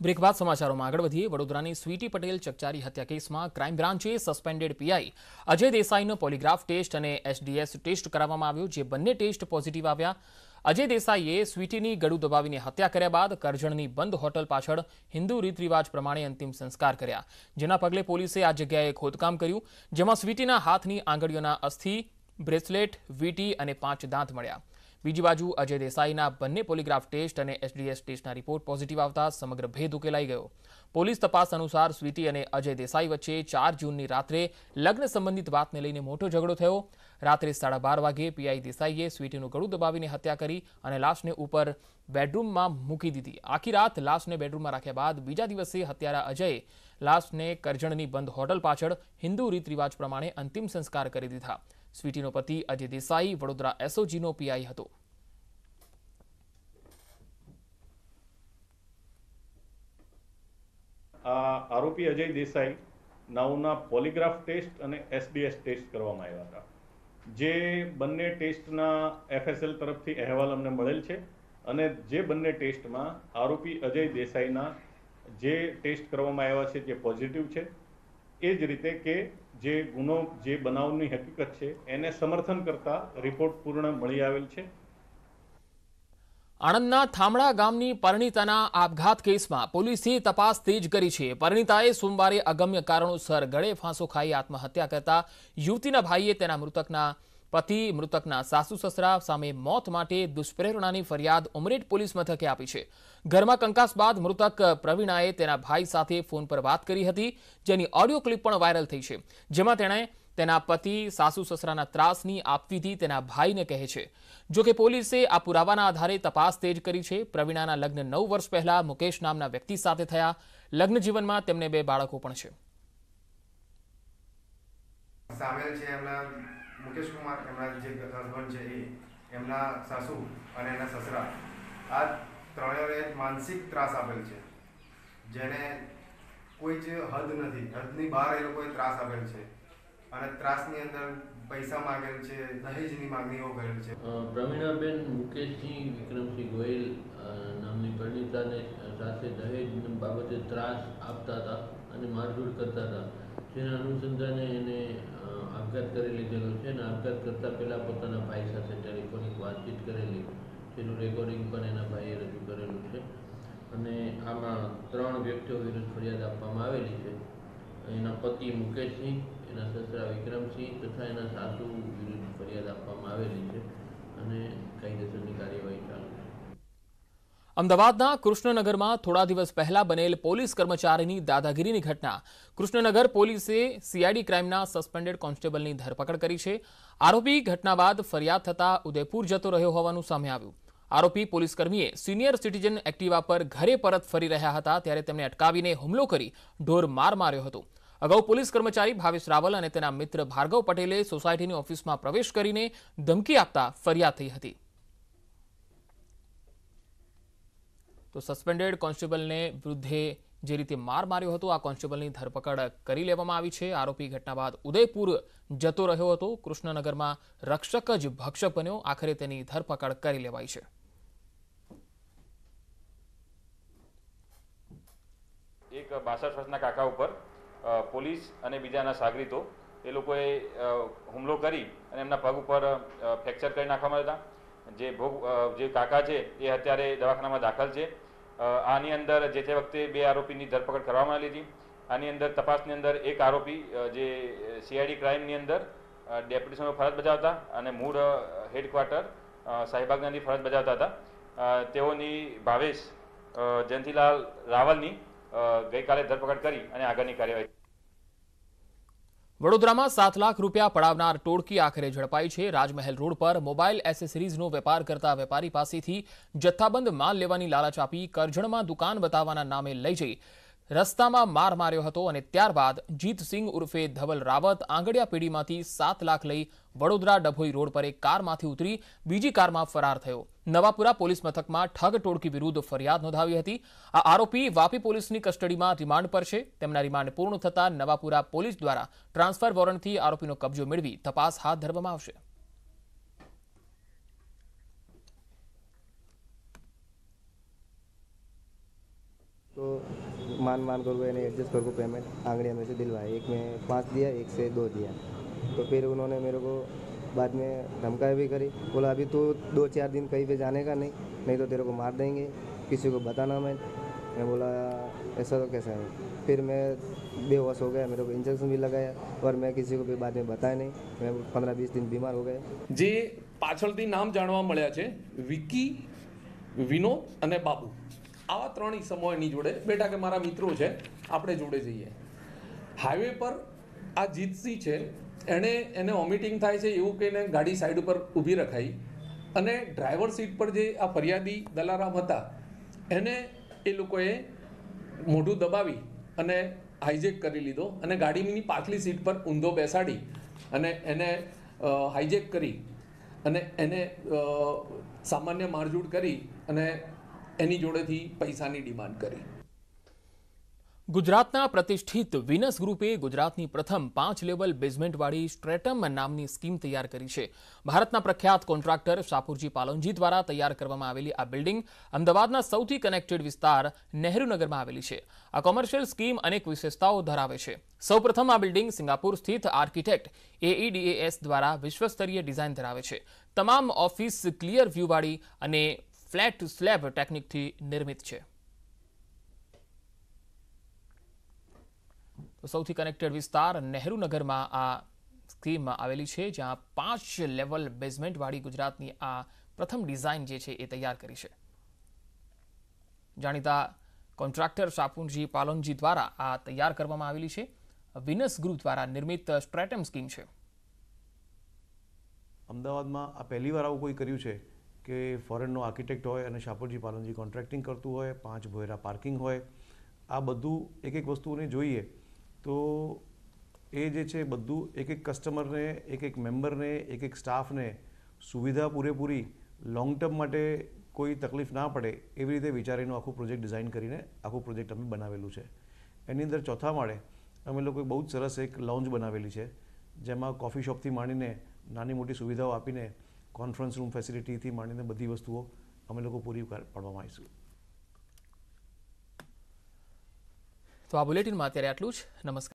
Break સમાચારોમાં આગળ વધીએ. વડોદરાની સ્વીટી પટેલ ચકચારી હત્યા કેસમાં ક્રાઇમ બ્રાન્ચે સસ્પેન્ડેડ પીઆઈ. અજય દેસાઈનો પોલીગ્રાફ ટેસ્ટ અને એસડીએસ ટેસ્ટ કરાવવામાં આવ્યો, જે બંને ટેસ્ટ પોઝિટિવ આવ્યા. અજય દેસાઈએ સ્વીટીની ગળું દબાવીને હત્યા કર્યા બાદ કરજણની બંધ હોટલ પાછળ હિન્દુ રીતરિવાજ પ્રમાણે અંતિમ સંસ્કાર કર્યા. જેના પગલે પોલીસે આ જગ્યાએ ખોદકામ કર્યું, જેમાં સ્વીટીના હાથની આંગળીઓના અસ્થિ, બ્રેસલેટ, વીટી અને પાંચ દાંત મળ્યા. બીજી બાજુ અજય દેસાઈના બંને પોલીગ્રાફ ટેસ્ટ અને એસડીએસ ટેસ્ટના રિપોર્ટ પોઝિટિવ આવતા સમગ્ર ભેદ ઉકેલાઈ ગયો. પોલીસ તપાસ અનુસાર સ્વીટી અને અજય દેસાઈ વચ્ચે ચાર જૂનની રાત્રે લગ્ન સંબંધિત વાતને લઈને મોટો ઝઘડો થયો. રાત્રે સાડા બાર વાગે પીઆઈ દેસાઈએ સ્વીટીનું ગળું દબાવીને હત્યા કરી અને લાશને ઉપર બેડરૂમમાં મૂકી દીધી. આખી રાત લાશને બેડરૂમમાં રાખ્યા બાદ બીજા દિવસે હત્યારા અજયે લાશને કરજણની બંધ હોટલ પાછળ હિન્દુ રીત રિવાજ પ્રમાણે અંતિમ સંસ્કાર કરી દીધા. સ્વીટીનો પતિ અજય દેસાઈ વડોદરા એસઓજીનો પીઆઈ હતો. આ આરોપી અજય દેસાઈ નાઉના પોલીગ્રાફ ટેસ્ટ અને એસડીએસ ટેસ્ટ કરવામાં આવ્યા હતા. જે બંને ટેસ્ટના એફએસએલ તરફથી અહેવાલ અમને મળેલ છે અને જે બંને ટેસ્ટમાં આરોપી અજય દેસાઈના જે ટેસ્ટ કરવામાં આવ્યા છે જે પોઝિટિવ છે એ જ રીતે કે જે ગુનો, જે બનાવની હકીકત છે, એને સમર્થન કરતા રિપોર્ટ પૂર્ણ મળી આવેલ છે. આણંદના થામડા ગામની પરિણીતાના આપઘાત કેસમાં પોલીસે તપાસ તેજ કરી છે. પરિણીતાએ સોમવારે અગમ્ય કારણોસર ગળે ફાંસો ખાઈ આત્મહત્યા કરતા યુવતીના ભાઈએ તેના મૃતકના પતિ, મૃતકના સાસુ, સસરા સામે મોત માટે દુષ્પ્રેરણાની ફરિયાદ ઉમરેઠ પોલીસ મથકે આપી છે. ઘરમાં કંકાસ બાદ મૃતક પ્રવીણાએ તેના ભાઈ સાથે ફોન પર વાત કરી હતી, જેની ઓડિયો ક્લિપ પણ વાયરલ થઈ છે, જેમાં તેણે તેના પતિ, સાસુ, સસરાના ત્રાસની આપવીથી તેના ભાઈને કહે છે. જોકે પોલીસે આ પુરાવાના આધારે તપાસ તેજ કરી છે. પ્રવીણાના લગ્ન નવ વર્ષ પહેલા મુકેશ નામના વ્યક્તિ સાથે થયા. લગ્ન જીવનમાં તેમને બે બાળકો પણ છે. સામેલ છે એમના મુકેશ કુમાર, એમના જે હસબન્ડ છે એ, એમના સાસુ અને એના સસરા. આ ત્રણેય માનસિક ત્રાસ આપેલ છે, જેને કોઈ જ હદ નથી. હદની બહાર એ લોકોએ ત્રાસ આપેલ છે અને ત્રાસની અંદર પૈસા માંગેલ છે, દહેજની માંગણીઓ કરેલ છે. પ્રવીણાબેન મુકેશસિંહ વિક્રમસિંહ ગોયલ નામની પરિણીતાને સાથે દહેજ બાબતે ત્રાસ આપતા હતા અને મારઝૂડ કરતા હતા. જેના અનુસંધાને એને આપઘાત કરી લીધેલો છે અને આપઘાત કરતાં પહેલાં પોતાના ભાઈ સાથે ટેલિફોનિક વાતચીત કરેલી. જેનું રેકોર્ડિંગ પણ એના ભાઈએ રજૂ કરેલું છે. અને આમાં ત્રણ વ્યક્તિઓ વિરુદ્ધ ફરિયાદ આપવામાં આવેલી છે. એના પતિ મુકેશસિંહ, એના સસરા વિક્રમસિંહ તથા એના સાસુ વિરુદ્ધ ફરિયાદ આપવામાં આવેલી છે. અને કાયદેસરની કાર્યવાહી ચાલુ છે. અમદાવાદના કૃષ્ણનગરમાં થોડા દિવસ પહેલા બનેલ પોલીસ કર્મચારીની દાદાગીરીની ઘટના. કૃષ્ણનગર પોલીસે સીઆઈડી ક્રાઇમના સસ્પેન્ડેડ કોન્સ્ટેબલની ધરપકડ કરી છે. આરોપી ઘટના બાદ ફરિયાદ થતાં ઉદયપુર જતો રહ્યો હોવાનું સામે આવ્યું. આરોપી પોલીસકર્મીએ સિનિયર સિટીઝન એક્ટિવા પર ઘરે પરત ફરી રહ્યા હતા ત્યારે તેમને અટકાવીને હુમલો કરી ઢોર માર માર્યો હતો. અગાઉ પોલીસ કર્મચારી ભાવેશ રાવલ અને તેના મિત્ર ભાર્ગવ પટેલે સોસાયટીની ઓફિસમાં પ્રવેશ કરીને ધમકી આપતા ફરિયાદ થઈ હતી. તો સસ્પેન્ડેડ કોન્સ્ટેબલને વૃદ્ધે જે રીતે માર માર્યો હતો, આ કોન્સ્ટેબલની ધરપકડ કરી લેવામાં આવી છે. આરોપી ઘટના બાદ ઉદયપુર જતો રહ્યો હતો. કૃષ્ણનગરમાં રક્ષક જ ભક્ષક બન્યો. આખરે તેની ધરપકડ કરી લેવાઈ છે. એક બાસઠ વર્ષના કાકા ઉપર પોલીસ અને બીજાના સાગરીતો, એ લોકોએ હુમલો કરી અને એમના પગ ઉપર ફ્રેક્ચર કરી નાખવામાં હતા. જે ભોગ જે કાકા છે, એ અત્યારે દવાખાનામાં દાખલ છે. આની અંદર જે તે વખતે બે આરોપીની ધરપકડ કરવામાં આવી હતી. આની અંદર તપાસની અંદર એક આરોપી જે સીઆઈડી ક્રાઇમની અંદર ડેપ્યુટેશનનો ફરજ બજાવતા અને મૂળ હેડક્વાર્ટર સાહેબાગનાની ફરજ બજાવતા હતા. તેઓની ભાવેશ જયંતિલાલ રાવલની ગઈકાલે ધરપકડ કરી અને આગળની કાર્યવાહી વડોદરામાં સાત લાખ રૂપિયા પડાવનાર ટોળકી આખરે ઝડપાઈ છે. રાજમહેલ રોડ પર મોબાઈલ એસેસરીઝનો વેપાર કરતા વેપારી પાસેથી જથ્થાબંધ માલ લેવાની લાલચ આપી કરજણમાં દુકાન બતાવવાના નામે લઈ જઈ રસ્તામાં માર માર્યો હતો અને ત્યારબાદ જીતસિંહ ઉર્ફે ધવલ રાવત આંગડિયા પેઢીમાંથી સાત લાખ લઈ વડોદરા ડભોઈ રોડ પર એક કારમાંથી ઉતરી બીજી કારમાં ફરાર થયો. નવાપુરા પોલીસ મથકમાં ઠગ ટોળકી વિરુદ્ધ ફરિયાદ નોંધાવી હતી. આ આરોપી વાપી પોલીસની કસ્ટડીમાં રિમાન્ડ પર છે. તેમના રિમાન્ડ પૂર્ણ થતાં નવાપુરા પોલીસ દ્વારા ટ્રાન્સફર વોરંટથી આરોપીનો કબજો મેળવી તપાસ હાથ ધરવામાં આવશે. मान मान कर मैंने एडजस्ट करके पेमेंट आंगड़िया में से दिलवाया एक में पाँच दिया एक से दो दिया तो फिर उन्होंने मेरे को बाद में धमकाई भी करी बोला अभी तो दो चार दिन कहीं पे जाने का नहीं नहीं तो तेरे को मार देंगे किसी को बताना मैं मैं बोला ऐसा तो कैसा है फिर मैं बेहोश हो गया मेरे को इंजेक्शन भी लगाया और मैं किसी को भी बाद में बताया नहीं मैं पंद्रह बीस दिन बीमार हो गया જે પાછળથી નામ જાણવા મળ્યા છે વિકી વિનોદ અને બાબુ આવા ત્રણેય એની જોડે. બેટા કે મારા મિત્રો છે, આપણે જોડે જઈએ. હાઈવે પર આ જીતસિંહ છે, એણે એને વોમિટિંગ થાય છે એવું કહીને ગાડી સાઈડ ઉપર ઊભી રખાઈ અને ડ્રાઈવર સીટ પર જે આ ફરિયાદી દલારામ હતા, એને એ લોકોએ મોઢું દબાવી અને હાઈજેક કરી લીધો અને ગાડીની પાછલી સીટ પર ઊંધો બેસાડી અને એને હાઈજેક કરી અને એને સામાન્ય મારઝૂડ કરી અને એની જોડેથી પૈસાની ડિમાન્ડ કરી. ગુજરાતના પ્રતિષ્ઠિત વિનસ ગ્રુપે ગુજરાતની પ્રથમ પાંચ લેવલ બેઝમેન્ટવાળી સ્ટ્રેટમ નામની સ્કીમ તૈયાર કરી છે. ભારતના પ્રખ્યાત કોન્ટ્રાક્ટર શાપુરજી પાલોનજી દ્વારા તૈયાર કરવામાં આવેલી આ બિલ્ડિંગ અમદાવાદના સૌથી કનેક્ટેડ વિસ્તાર નહેરુનગરમાં આવેલી છે. આ કોમર્શિયલ સ્કીમ અનેક વિશેષતાઓ ધરાવે છે. સૌપ્રથમ આ બિલ્ડિંગ સિંગાપુર સ્થિત આર્કિટેક્ટ એઈડીએએસ દ્વારા વિશ્વસ્તરીય ડિઝાઇન ધરાવે છે. તમામ ઓફિસ ક્લિયર વ્યૂવાળી અને ફ્લેટ ટુ સ્લેબ ટેકનિકથી નિર્મિત છે. તો સૌથી કનેક્ટેડ વિસ્તાર નહેરુનગરમાં આ સ્કીમ આવેલી છે, જ્યાં પાંચ લેવલ બેઝમેન્ટવાળી ગુજરાતની આ પ્રથમ ડિઝાઇન જે છે એ તૈયાર કરી છે. જાણીતા કોન્ટ્રાક્ટર શાપુનજી પાલનજી દ્વારા આ તૈયાર કરવામાં આવેલી છે. વિનસ ગ્રુપ દ્વારા નિર્મિત સ્ટ્રેટમ સ્કીમ છે. અમદાવાદમાં આ પહેલીવાર આવું કોઈ કર્યું છે? કે ફોરેનનો આર્કિટેક્ટ હોય અને શાપુરજી પાલનજી કોન્ટ્રાક્ટિંગ કરતું હોય, પાંચ ભોયરા પાર્કિંગ હોય, આ બધું એક એક વસ્તુને જોઈએ તો એ જે છે બધું એક એક કસ્ટમરને, એક એક મેમ્બરને, એક એક સ્ટાફને સુવિધા પૂરેપૂરી લોંગ ટર્મ માટે કોઈ તકલીફ ના પડે એવી રીતે વિચારીનું આખું પ્રોજેક્ટ ડિઝાઇન કરીને આખું પ્રોજેક્ટ અમે બનાવેલું છે. એની અંદર ચોથા માળે અમે લોકોએ બહુ જ સરસ એક લોન્જ બનાવેલી છે, જેમાં કોફી શોપથી માંડીને નાની મોટી સુવિધાઓ આપીને કોન્ફરન્સ રૂમ ફેસિલિટીથી માંડીને બધી વસ્તુઓ અમે લોકો પૂરી પાડવામાં આવીશું તો આ બુલેટિનમાં અત્યારે આટલું જ. નમસ્કાર.